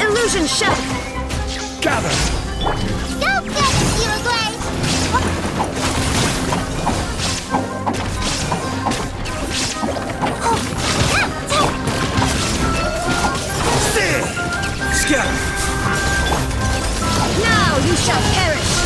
Illusion shut. Gather! Scatter! Now you shall perish!